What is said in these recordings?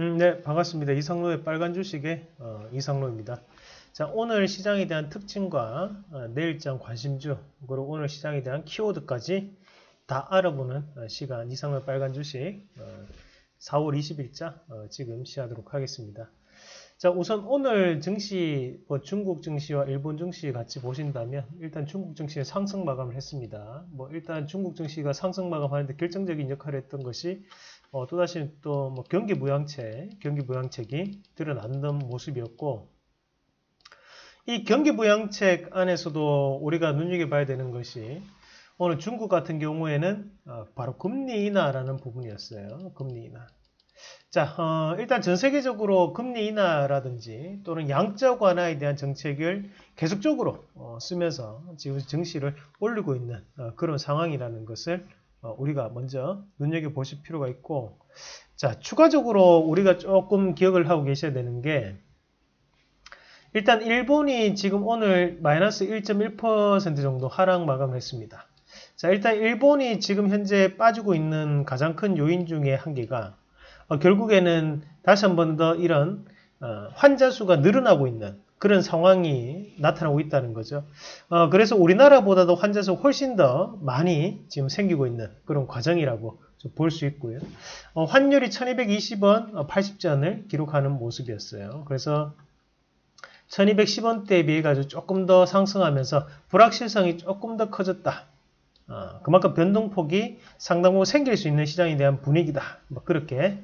음, 네, 반갑습니다. 이상로의 빨간 주식의 어, 이상로입니다. 자, 오늘 시장에 대한 특징과 어, 내일장 관심주, 그리고 오늘 시장에 대한 키워드까지 다 알아보는 어, 시간 이상로의 빨간 주식 어, 4월 20일자 어, 지금 시작하도록 하겠습니다. 자, 우선 오늘 증시, 뭐 중국 증시와 일본 증시 같이 보신다면 일단 중국 증시의 상승 마감을 했습니다. 뭐 일단 중국 증시가 상승 마감하는데 결정적인 역할을 했던 것이 어, 또다시 또 뭐 경기 부양책, 경기 부양책이 드러났던 모습이었고 이 경기 부양책 안에서도 우리가 눈여겨봐야 되는 것이 오늘 중국 같은 경우에는 어, 바로 금리 인하라는 부분이었어요. 금리 인하. 자, 어, 일단 전 세계적으로 금리 인하라든지 또는 양적 완화에 대한 정책을 계속적으로 어, 쓰면서 지금 증시를 올리고 있는 어, 그런 상황이라는 것을 어, 우리가 먼저 눈여겨보실 필요가 있고 자 추가적으로 우리가 조금 기억을 하고 계셔야 되는 게 일단 일본이 지금 오늘 마이너스 1.1% 정도 하락 마감을 했습니다. 자 일단 일본이 지금 현재 빠지고 있는 가장 큰 요인 중에 한 개가 어, 결국에는 다시 한 번 더 이런 어, 환자 수가 늘어나고 있는 그런 상황이 나타나고 있다는 거죠. 어, 그래서 우리나라보다도 환자 수 훨씬 더 많이 지금 생기고 있는 그런 과정이라고 볼 수 있고요. 어, 환율이 1220원 80전을 기록하는 모습이었어요. 그래서 1210원대에 비해 가지고 조금 더 상승하면서 불확실성이 조금 더 커졌다. 어, 그만큼 변동폭이 상당 부분 생길 수 있는 시장에 대한 분위기다. 뭐 그렇게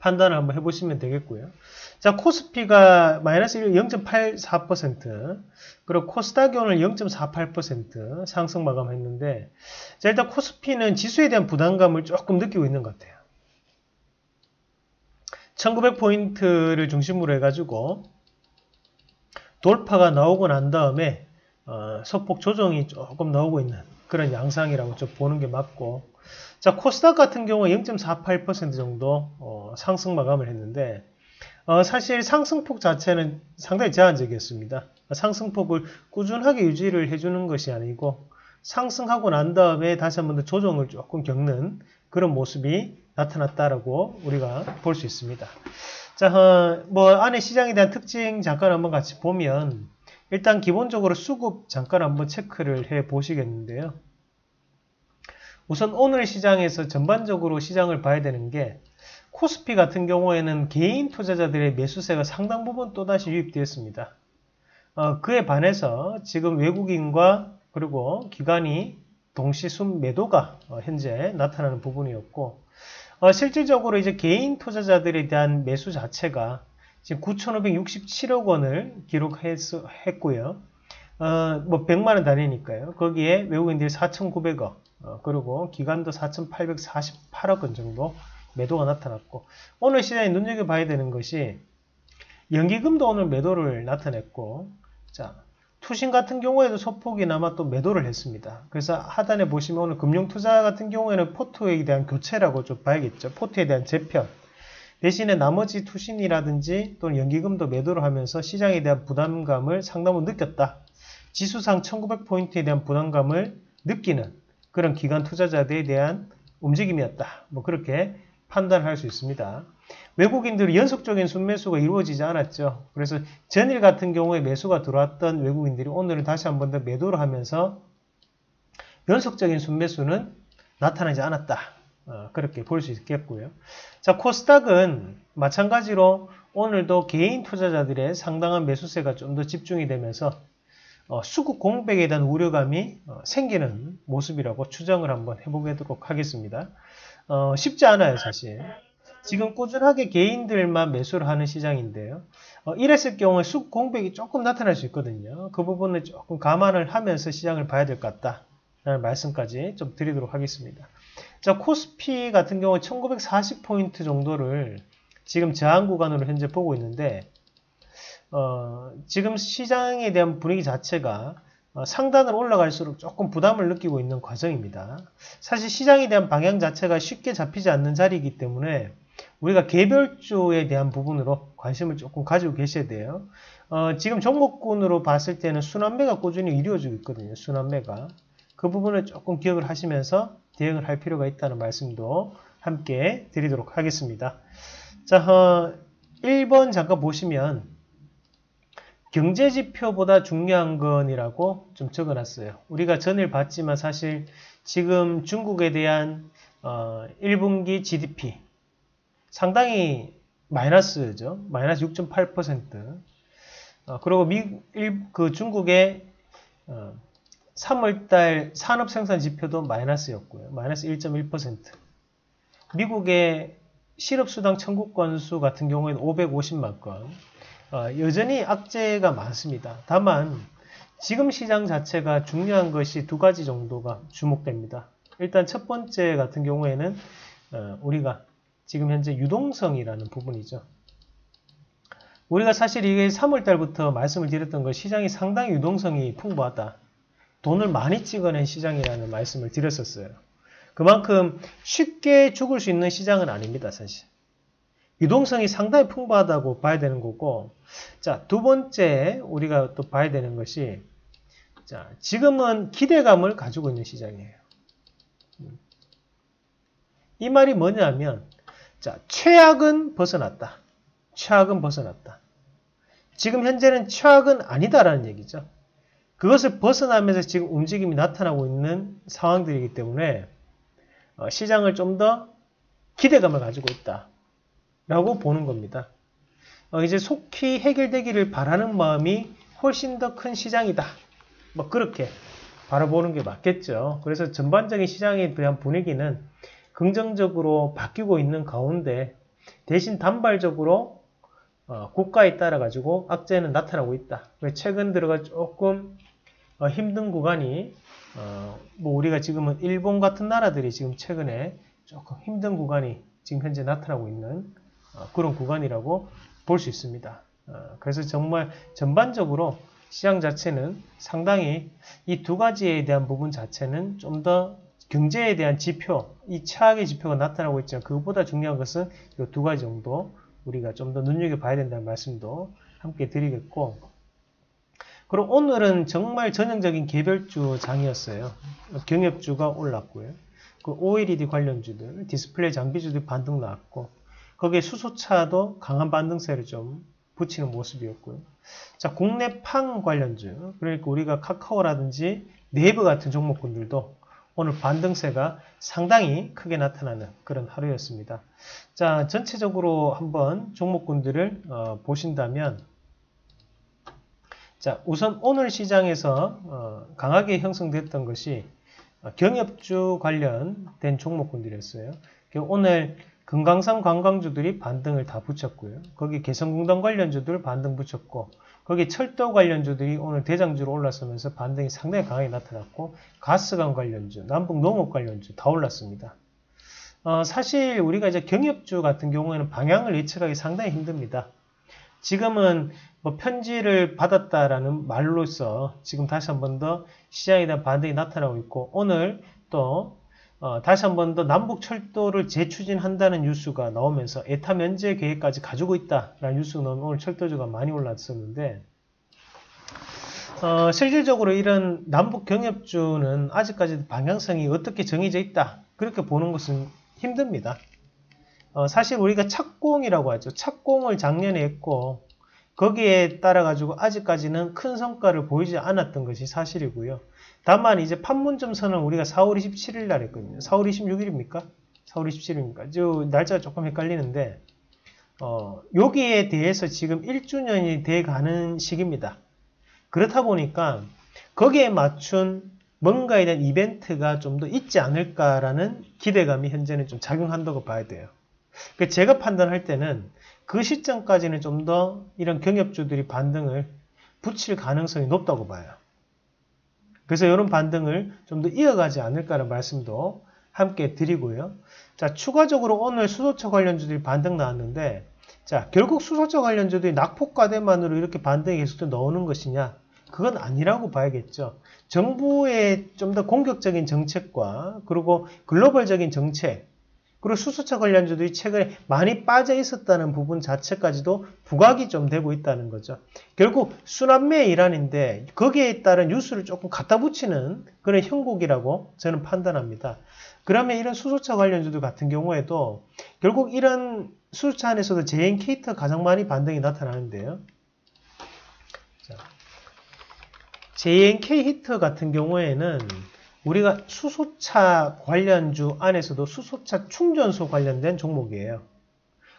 판단을 한번 해보시면 되겠고요. 자, 코스피가 마이너스 0.84%, 그리고 코스닥이 오늘 0.48% 상승 마감했는데, 자, 일단 코스피는 지수에 대한 부담감을 조금 느끼고 있는 것 같아요. 1900포인트를 중심으로 해가지고, 돌파가 나오고 난 다음에, 어, 소폭 조정이 조금 나오고 있는 그런 양상이라고 좀 보는 게 맞고, 자, 코스닥 같은 경우 0.48% 정도 어, 상승 마감을 했는데 어, 사실 상승폭 자체는 상당히 제한적이었습니다. 상승폭을 꾸준하게 유지를 해주는 것이 아니고 상승하고 난 다음에 다시 한 번 더 조정을 조금 겪는 그런 모습이 나타났다라고 우리가 볼 수 있습니다. 자, 어, 뭐 안에 시장에 대한 특징 잠깐 한번 같이 보면 일단 기본적으로 수급 잠깐 한번 체크를 해 보시겠는데요. 우선 오늘 시장에서 전반적으로 시장을 봐야 되는 게 코스피 같은 경우에는 개인 투자자들의 매수세가 상당 부분 또다시 유입되었습니다. 어, 그에 반해서 지금 외국인과 그리고 기관이 동시 순 매도가 어, 현재 나타나는 부분이었고 어, 실질적으로 이제 개인 투자자들에 대한 매수 자체가 지금 9,567억 원을 기록했고요. 어, 뭐 100만 원 단위니까요. 거기에 외국인들이 4,900억, 어, 그리고 기관도 4,848억 원 정도 매도가 나타났고 오늘 시장에 눈여겨봐야 되는 것이 연기금도 오늘 매도를 나타냈고 자 투신 같은 경우에도 소폭이나마 또 매도를 했습니다. 그래서 하단에 보시면 오늘 금융투자 같은 경우에는 포트에 대한 교체라고 좀 봐야겠죠. 포트에 대한 재편 대신에 나머지 투신이라든지 또는 연기금도 매도를 하면서 시장에 대한 부담감을 상당히 느꼈다. 지수상 1900포인트에 대한 부담감을 느끼는 그런 기관 투자자들에 대한 움직임이었다. 뭐 그렇게 판단할 수 있습니다. 외국인들이 연속적인 순매수가 이루어지지 않았죠. 그래서 전일 같은 경우에 매수가 들어왔던 외국인들이 오늘은 다시 한 번 더 매도를 하면서 연속적인 순매수는 나타나지 않았다. 어, 그렇게 볼 수 있겠고요. 자, 코스닥은 마찬가지로 오늘도 개인 투자자들의 상당한 매수세가 좀 더 집중이 되면서 어, 수급 공백에 대한 우려감이 어, 생기는 모습이라고 추정을 한번 해보도록 하겠습니다. 어, 쉽지 않아요, 사실. 지금 꾸준하게 개인들만 매수를 하는 시장인데요. 어, 이랬을 경우에 수급 공백이 조금 나타날 수 있거든요. 그 부분을 조금 감안을 하면서 시장을 봐야 될 것 같다. 라는 말씀까지 좀 드리도록 하겠습니다. 자, 코스피 같은 경우 1940포인트 정도를 지금 저항 구간으로 현재 보고 있는데 어, 지금 시장에 대한 분위기 자체가 어, 상단으로 올라갈수록 조금 부담을 느끼고 있는 과정입니다. 사실 시장에 대한 방향 자체가 쉽게 잡히지 않는 자리이기 때문에 우리가 개별주에 대한 부분으로 관심을 조금 가지고 계셔야 돼요. 어, 지금 종목군으로 봤을 때는 순환매가 꾸준히 이루어지고 있거든요. 순환매가. 그 부분을 조금 기억을 하시면서 대응을 할 필요가 있다는 말씀도 함께 드리도록 하겠습니다. 자, 어, 1번 잠깐 보시면 경제 지표보다 중요한 건이라고 좀 적어놨어요. 우리가 전일 봤지만 사실 지금 중국에 대한 어, 1분기 GDP 상당히 마이너스죠. 마이너스 6.8%. 어, 그리고 미, 일, 그 중국의 어, 3월달 산업 생산 지표도 마이너스였고요. 마이너스 1.1%. 미국의 실업수당 청구 건수 같은 경우에는 550만 건. 어, 여전히 악재가 많습니다. 다만 지금 시장 자체가 중요한 것이 두 가지 정도가 주목됩니다. 일단 첫 번째 같은 경우에는 어, 우리가 지금 현재 유동성이라는 부분이죠. 우리가 사실 이게 3월 달부터 말씀을 드렸던 것 시장이 상당히 유동성이 풍부하다. 돈을 많이 찍어낸 시장이라는 말씀을 드렸었어요. 그만큼 쉽게 죽을 수 있는 시장은 아닙니다, 사실. 유동성이 상당히 풍부하다고 봐야 되는 거고, 자, 두 번째 우리가 또 봐야 되는 것이, 자, 지금은 기대감을 가지고 있는 시장이에요. 이 말이 뭐냐면, 자, 최악은 벗어났다. 최악은 벗어났다. 지금 현재는 최악은 아니다라는 얘기죠. 그것을 벗어나면서 지금 움직임이 나타나고 있는 상황들이기 때문에 어, 시장을 좀 더 기대감을 가지고 있다. 라고 보는 겁니다. 어, 이제 속히 해결되기를 바라는 마음이 훨씬 더 큰 시장이다. 뭐 그렇게 바라보는 게 맞겠죠. 그래서 전반적인 시장에 대한 분위기는 긍정적으로 바뀌고 있는 가운데 대신 단발적으로 어, 국가에 따라 가지고 악재는 나타나고 있다. 최근 들어가 조금 어, 힘든 구간이 어, 뭐 우리가 지금은 일본 같은 나라들이 지금 최근에 조금 힘든 구간이 지금 현재 나타나고 있는 어, 그런 구간이라고 볼 수 있습니다. 어, 그래서 정말 전반적으로 시장 자체는 상당히 이 두 가지에 대한 부분 자체는 좀 더 경제에 대한 지표, 이 최악의 지표가 나타나고 있지만 그것보다 중요한 것은 이 두 가지 정도 우리가 좀 더 눈여겨봐야 된다는 말씀도 함께 드리겠고 그리고 오늘은 정말 전형적인 개별주 장이었어요. 경협주가 올랐고요. 그 OLED 관련주들, 디스플레이 장비주들 반등 나왔고 거기에 수소차도 강한 반등세를 좀 붙이는 모습이었고요. 자, 국내 FANG 관련주, 그러니까 우리가 카카오라든지 네이버 같은 종목군들도 오늘 반등세가 상당히 크게 나타나는 그런 하루였습니다. 자, 전체적으로 한번 종목군들을 어, 보신다면 자, 우선 오늘 시장에서 어, 강하게 형성됐던 것이 어, 경협주 관련된 종목군들이었어요. 오늘 금강산 관광주들이 반등을 다 붙였고요. 거기 개성공단 관련주들 반등 붙였고 거기 철도 관련주들이 오늘 대장주로 올랐으면서 반등이 상당히 강하게 나타났고 가스관 관련주, 남북 농업 관련주 다 올랐습니다. 어, 사실 우리가 이제 경협주 같은 경우에는 방향을 예측하기 상당히 힘듭니다. 지금은 뭐 편지를 받았다라는 말로써 지금 다시 한 번 더 시장에 대한 반등이 나타나고 있고 오늘 또 어, 다시 한 번 더 남북 철도를 재추진한다는 뉴스가 나오면서 에타 면제 계획까지 가지고 있다라는 뉴스가 나오면 오늘 철도주가 많이 올랐었는데 어, 실질적으로 이런 남북 경협주는 아직까지 방향성이 어떻게 정해져 있다 그렇게 보는 것은 힘듭니다. 어, 사실 우리가 착공이라고 하죠. 착공을 작년에 했고 거기에 따라 가지고 아직까지는 큰 성과를 보이지 않았던 것이 사실이고요. 다만 이제 판문점 선언 우리가 4월 27일 날 했거든요. 4월 26일입니까? 4월 27일입니까? 저 날짜가 조금 헷갈리는데 어, 여기에 대해서 지금 1주년이 돼 가는 시기입니다. 그렇다 보니까 거기에 맞춘 뭔가에 대한 이벤트가 좀 더 있지 않을까라는 기대감이 현재는 좀 작용한다고 봐야 돼요. 그 제가 판단할 때는 그 시점까지는 좀 더 이런 경협주들이 반등을 붙일 가능성이 높다고 봐요. 그래서 이런 반등을 좀 더 이어가지 않을까라는 말씀도 함께 드리고요. 자, 추가적으로 오늘 수소차 관련주들이 반등 나왔는데, 자, 결국 수소차 관련주들이 낙폭과대만으로 이렇게 반등이 계속 나오는 것이냐? 그건 아니라고 봐야겠죠. 정부의 좀 더 공격적인 정책과 그리고 글로벌적인 정책, 그리고 수소차 관련주들이 최근에 많이 빠져 있었다는 부분 자체까지도 부각이 좀 되고 있다는 거죠. 결국 순환매 일환인데 거기에 따른 뉴스를 조금 갖다 붙이는 그런 형국이라고 저는 판단합니다. 그러면 이런 수소차 관련주들 같은 경우에도 결국 이런 수차 안에서도 JNK가 가장 많이 반등이 나타나는데요. 자, JNK 히터 같은 경우에는 우리가 수소차 관련주 안에서도 수소차 충전소 관련된 종목이에요.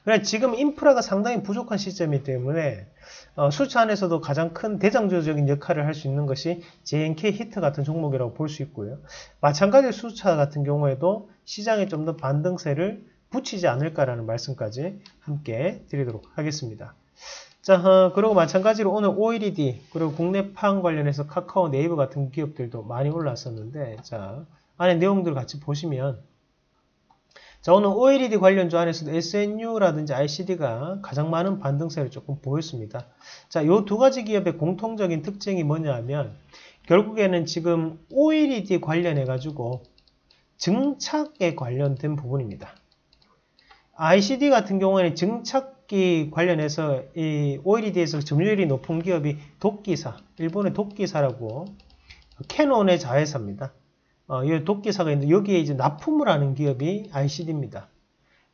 그래 지금 인프라가 상당히 부족한 시점이기 때문에 어, 수차 안에서도 가장 큰 대장주적인 역할을 할 수 있는 것이 JNK 히트 같은 종목이라고 볼 수 있고요. 마찬가지로 수차 같은 경우에도 시장에 좀 더 반등세를 붙이지 않을까라는 말씀까지 함께 드리도록 하겠습니다. 자, 어, 그리고 마찬가지로 오늘 OLED 그리고 국내판 관련해서 카카오 네이버 같은 기업들도 많이 올랐었는데 자, 안에 내용들을 같이 보시면 자, 오늘 OLED 관련주 안에서도 SNU라든지 ICD가 가장 많은 반등세를 조금 보였습니다. 자, 이두 가지 기업의 공통적인 특징이 뭐냐 하면 결국에는 지금 OLED 관련해 가지고 증착에 관련된 부분입니다. ICD 같은 경우에는 증착 기 관련해서 이 OLED에서 점유율이 높은 기업이 도끼사, 일본의 도끼사라고 캐논의 자회사입니다. 어, 이 도끼사가 있는데 여기에 이제 납품을 하는 기업이 ICD입니다.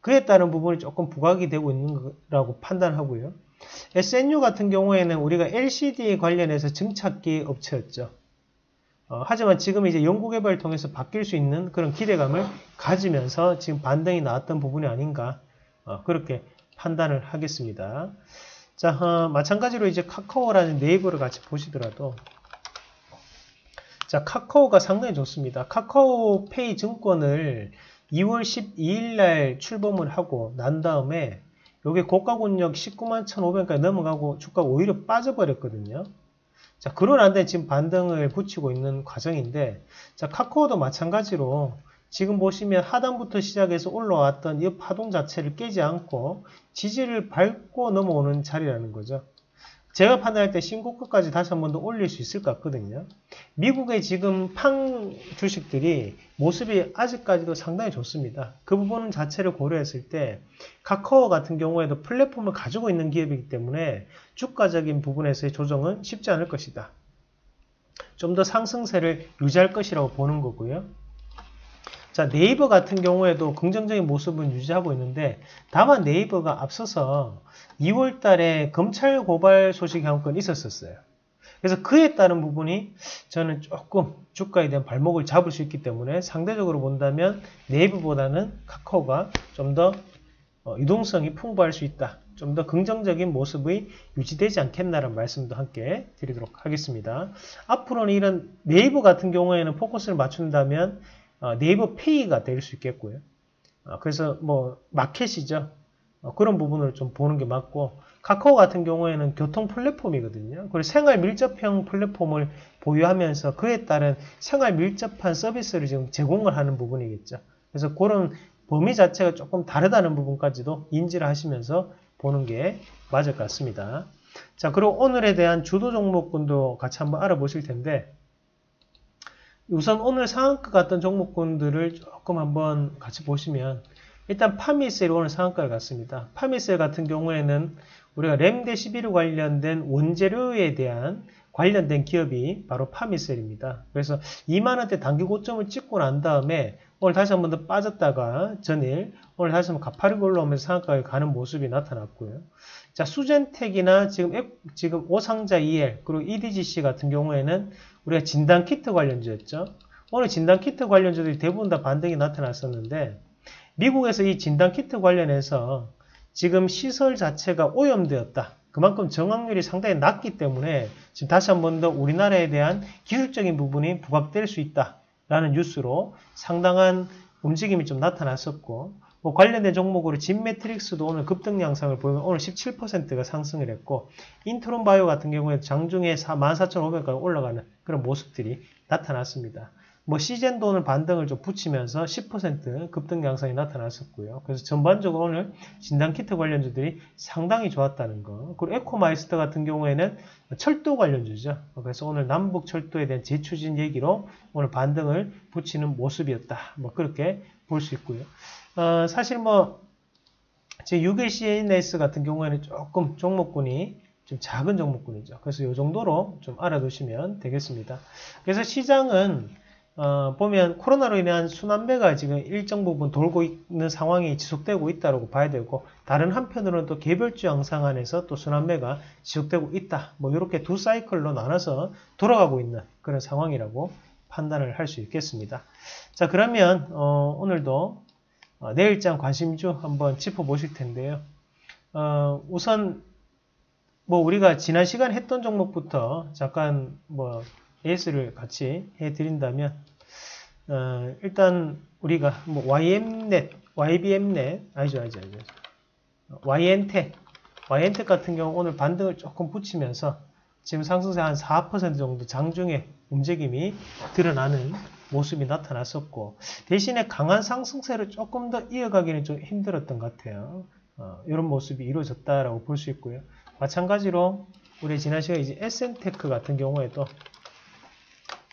그에 따른 부분이 조금 부각이 되고 있는 거라고 판단하고요. SNU 같은 경우에는 우리가 LCD 관련해서 증착기 업체였죠. 어, 하지만 지금 이제 연구개발을 통해서 바뀔 수 있는 그런 기대감을 가지면서 지금 반등이 나왔던 부분이 아닌가 어, 그렇게 판단을 하겠습니다. 자, 어, 마찬가지로 이제 카카오라는 네이버를 같이 보시더라도 자, 카카오가 상당히 좋습니다. 카카오페이 증권을 2월 12일 날 출범을 하고 난 다음에 요게 고가군역 19만 1,500까지 넘어가고 주가가 오히려 빠져버렸거든요. 자, 그러난데 지금 반등을 붙이고 있는 과정인데, 자, 카카오도 마찬가지로 지금 보시면 하단부터 시작해서 올라왔던 이 파동 자체를 깨지 않고 지지를 밟고 넘어오는 자리라는 거죠. 제가 판단할 때 신고가까지 다시 한 번 더 올릴 수 있을 것 같거든요. 미국의 지금 팡 주식들이 모습이 아직까지도 상당히 좋습니다. 그 부분 자체를 고려했을 때 카카오 같은 경우에도 플랫폼을 가지고 있는 기업이기 때문에 주가적인 부분에서의 조정은 쉽지 않을 것이다. 좀 더 상승세를 유지할 것이라고 보는 거고요. 자, 네이버 같은 경우에도 긍정적인 모습은 유지하고 있는데 다만 네이버가 앞서서 2월 달에 검찰 고발 소식이 한 건 있었었어요. 그래서 그에 따른 부분이 저는 조금 주가에 대한 발목을 잡을 수 있기 때문에 상대적으로 본다면 네이버보다는 카카오가 좀더 어, 유동성이 풍부할 수 있다. 좀 더 긍정적인 모습이 유지되지 않겠나라는 말씀도 함께 드리도록 하겠습니다. 앞으로는 이런 네이버 같은 경우에는 포커스를 맞춘다면 어, 네이버 페이가 될 수 있겠고요. 어, 그래서 뭐 마켓이죠. 어, 그런 부분을 좀 보는 게 맞고 카카오 같은 경우에는 교통 플랫폼이거든요. 그리고 생활 밀접형 플랫폼을 보유하면서 그에 따른 생활 밀접한 서비스를 지금 제공을 하는 부분이겠죠. 그래서 그런 범위 자체가 조금 다르다는 부분까지도 인지를 하시면서 보는 게 맞을 것 같습니다. 자, 그리고 오늘에 대한 주도 종목군도 같이 한번 알아보실 텐데 우선 오늘 상한가 갔던 종목군들을 조금 한번 같이 보시면 일단 파미셀이 오늘 상한가를 갔습니다. 파미셀 같은 경우에는 우리가 램데시비를 관련된 원재료에 대한 관련된 기업이 바로 파미셀입니다. 그래서 2만원대 단기 고점을 찍고 난 다음에 오늘 다시 한번 더 빠졌다가 전일 오늘 다시 한번 가파르게 올라오면서 상한가에 가는 모습이 나타났고요. 자, 수젠텍이나 지금 지금 오상자 EL 그리고 EDGC 같은 경우에는 우리가 진단 키트 관련주였죠. 오늘 진단 키트 관련주들이 대부분 다 반등이 나타났었는데 미국에서 이 진단 키트 관련해서 지금 시설 자체가 오염되었다. 그만큼 정확률이 상당히 낮기 때문에 지금 다시 한 번 더 우리나라에 대한 기술적인 부분이 부각될 수 있다라는 뉴스로 상당한 움직임이 좀 나타났었고 뭐 관련된 종목으로 진 매트릭스도 오늘 급등 양상을 보이면 오늘 17%가 상승을 했고 인트론 바이오 같은 경우에 장중에 14,500까지 올라가는 그런 모습들이 나타났습니다. 뭐 씨젠도 오늘 반등을 좀 붙이면서 10% 급등 양상이 나타났었고요. 그래서 전반적으로 오늘 진단키트 관련주들이 상당히 좋았다는 거. 그리고 에코마이스터 같은 경우에는 철도 관련주죠. 그래서 오늘 남북 철도에 대한 재추진 얘기로 오늘 반등을 붙이는 모습이었다. 뭐 그렇게 볼 수 있고요. 어, 사실 뭐, 제 6일 CNS 같은 경우에는 조금 종목군이 좀 작은 종목군이죠. 그래서 이 정도로 좀 알아두시면 되겠습니다. 그래서 시장은 어, 보면 코로나로 인한 순환매가 지금 일정 부분 돌고 있는 상황이 지속되고 있다고 봐야 되고 다른 한편으로는 또 개별주 양상 안에서 또 순환매가 지속되고 있다. 뭐 이렇게 두 사이클로 나눠서 돌아가고 있는 그런 상황이라고 판단을 할 수 있겠습니다. 자 그러면 어, 오늘도 어, 내일장 관심주 한번 짚어보실 텐데요. 어, 우선 뭐 우리가 지난 시간 했던 종목부터 잠깐 뭐 AS를 같이 해드린다면 어, 일단 우리가 뭐 YMnet, YBMnet 아니죠 아니죠 아니죠 YN텍 YN텍 같은 경우 오늘 반등을 조금 붙이면서 지금 상승세 한 4% 정도 장중에 움직임이 드러나는 모습이 나타났었고 대신에 강한 상승세를 조금 더 이어가기는 좀 힘들었던 것 같아요. 어, 이런 모습이 이루어졌다라고 볼 수 있고요. 마찬가지로 우리 지난 시간에 이제 SN테크 같은 경우에도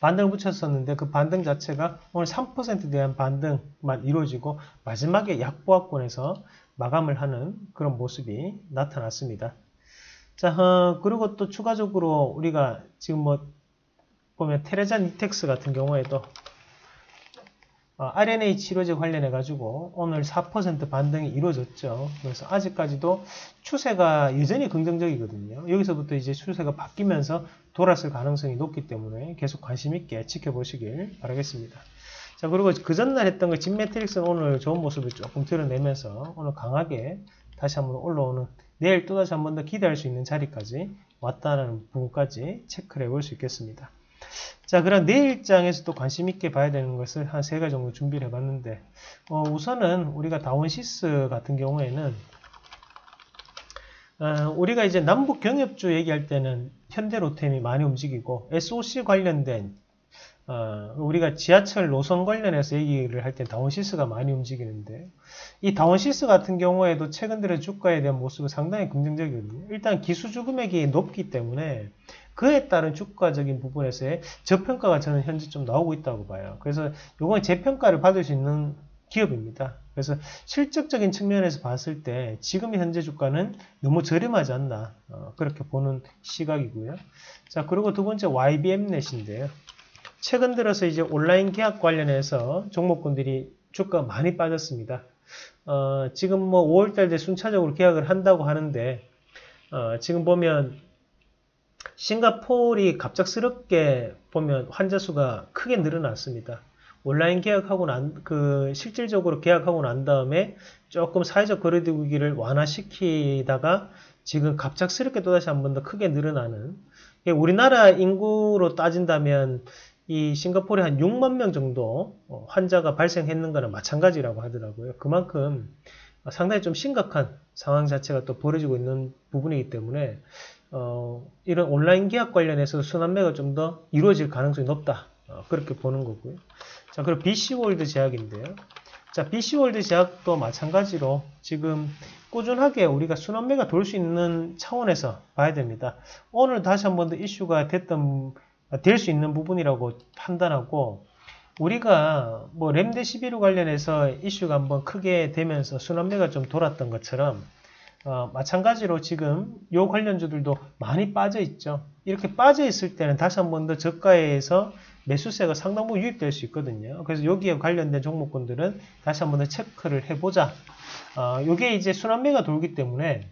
반등을 붙였었는데 그 반등 자체가 오늘 3%에 대한 반등만 이루어지고 마지막에 약보합권에서 마감을 하는 그런 모습이 나타났습니다. 자, 어, 그리고 또 추가적으로 우리가 지금 뭐 보면 테라젠 이텍스 같은 경우에도 어, RNA 치료제 관련해 가지고 오늘 4% 반등이 이루어졌죠. 그래서 아직까지도 추세가 여전히 긍정적이거든요. 여기서부터 이제 추세가 바뀌면서 돌았을 가능성이 높기 때문에 계속 관심 있게 지켜보시길 바라겠습니다. 자 그리고 그 전날 했던 그 진매트릭스는 오늘 좋은 모습을 조금 드러내면서 오늘 강하게 다시 한번 올라오는 내일 또다시 한 번 더 기대할 수 있는 자리까지 왔다는 부분까지 체크를 해볼 수 있겠습니다. 자, 그럼 내일 장에서 도 관심 있게 봐야 되는 것을 한 세 가지 정도 준비를 해봤는데, 어, 우선은 우리가 다원시스 같은 경우에는, 어, 우리가 이제 남북 경협주 얘기할 때는 현대로템이 많이 움직이고, SOC 관련된, 어, 우리가 지하철 노선 관련해서 얘기를 할 때 다원시스가 많이 움직이는데, 이 다원시스 같은 경우에도 최근 들어 주가에 대한 모습은 상당히 긍정적이거든요. 일단 기수주 금액이 높기 때문에, 그에 따른 주가적인 부분에서의 저평가가 저는 현재 좀 나오고 있다고 봐요. 그래서 이건 재평가를 받을 수 있는 기업입니다. 그래서 실적적인 측면에서 봤을 때 지금 현재 주가는 너무 저렴하지 않나 어, 그렇게 보는 시각이고요. 자 그리고 두 번째 YBM넷인데요. 최근 들어서 이제 온라인 계약 관련해서 종목군들이 주가 많이 빠졌습니다. 어, 지금 뭐 5월달 돼 순차적으로 계약을 한다고 하는데 어, 지금 보면 싱가포르이 갑작스럽게 보면 환자 수가 크게 늘어났습니다. 온라인 계약하고 난, 그, 실질적으로 계약하고 난 다음에 조금 사회적 거리두기를 완화시키다가 지금 갑작스럽게 또다시 한 번 더 크게 늘어나는. 우리나라 인구로 따진다면 이 싱가포르에 한 6만 명 정도 어, 환자가 발생했는 거는 마찬가지라고 하더라고요. 그만큼 상당히 좀 심각한 상황 자체가 또 벌어지고 있는 부분이기 때문에 어, 이런 온라인 계약 관련해서 순환매가 좀 더 이루어질 가능성이 높다. 어, 그렇게 보는 거고요. 자, 그리고 BC월드 제약인데요. 자, BC월드 제약도 마찬가지로 지금 꾸준하게 우리가 순환매가 돌 수 있는 차원에서 봐야 됩니다. 오늘 다시 한 번 더 이슈가 됐던, 될 수 있는 부분이라고 판단하고, 우리가 뭐 램데시비루 관련해서 이슈가 한번 크게 되면서 순환매가 좀 돌았던 것처럼 어, 마찬가지로 지금 요 관련주들도 많이 빠져 있죠. 이렇게 빠져 있을 때는 다시 한 번 더 저가에서 매수세가 상당 부분 유입될 수 있거든요. 그래서 여기에 관련된 종목군들은 다시 한 번 더 체크를 해보자. 어, 요게 이제 순환매가 돌기 때문에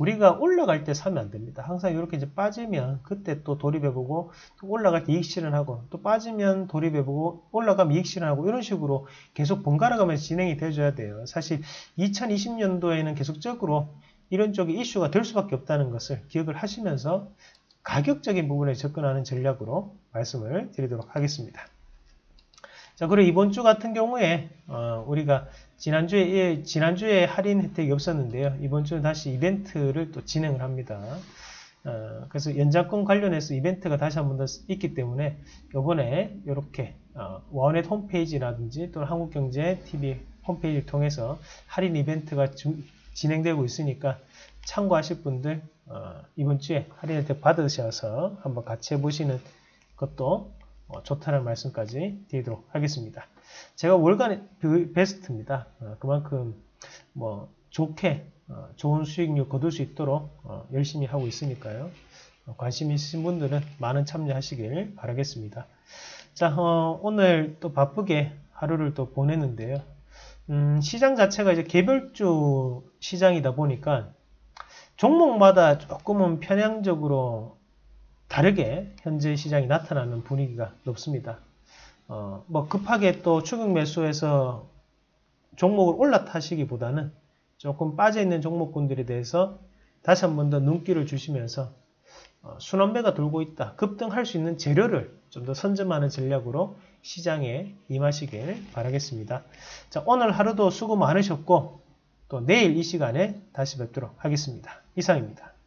우리가 올라갈 때 사면 안 됩니다. 항상 이렇게 이제 빠지면 그때 또 돌입해보고 또 올라갈 때 이익 실현하고 또 빠지면 돌입해보고 올라가면 이익 실현하고 이런 식으로 계속 번갈아가면서 진행이 돼줘야 돼요. 사실 2020년도에는 계속적으로 이런 쪽이 이슈가 될 수밖에 없다는 것을 기억을 하시면서 가격적인 부분에 접근하는 전략으로 말씀을 드리도록 하겠습니다. 자, 그리고 이번 주 같은 경우에 어, 우리가 지난주에 예, 지난주에 할인 혜택이 없었는데요. 이번 주는 다시 이벤트를 또 진행을 합니다. 어, 그래서 연장권 관련해서 이벤트가 다시 한 번 더 있기 때문에 이번에 이렇게 어, 와원넷 홈페이지라든지 또는 한국경제TV 홈페이지를 통해서 할인 이벤트가 주, 진행되고 있으니까 참고하실 분들 어, 이번 주에 할인 혜택 받으셔서 한번 같이 해보시는 것도 어, 좋다는 말씀까지 드리도록 하겠습니다. 제가 월간 베스트입니다. 어, 그만큼 뭐 좋게 어, 좋은 수익률 거둘 수 있도록 어, 열심히 하고 있으니까요. 어, 관심 있으신 분들은 많은 참여하시길 바라겠습니다. 자, 어, 오늘 또 바쁘게 하루를 또 보냈는데요. 음, 시장 자체가 이제 개별주 시장이다 보니까 종목마다 조금은 편향적으로 다르게 현재 시장이 나타나는 분위기가 높습니다. 어, 뭐 급하게 또 추격 매수해서 종목을 올라타시기보다는 조금 빠져있는 종목군들에 대해서 다시 한 번 더 눈길을 주시면서 어, 순환배가 돌고 있다. 급등할 수 있는 재료를 좀 더 선점하는 전략으로 시장에 임하시길 바라겠습니다. 자, 오늘 하루도 수고 많으셨고 또 내일 이 시간에 다시 뵙도록 하겠습니다. 이상입니다.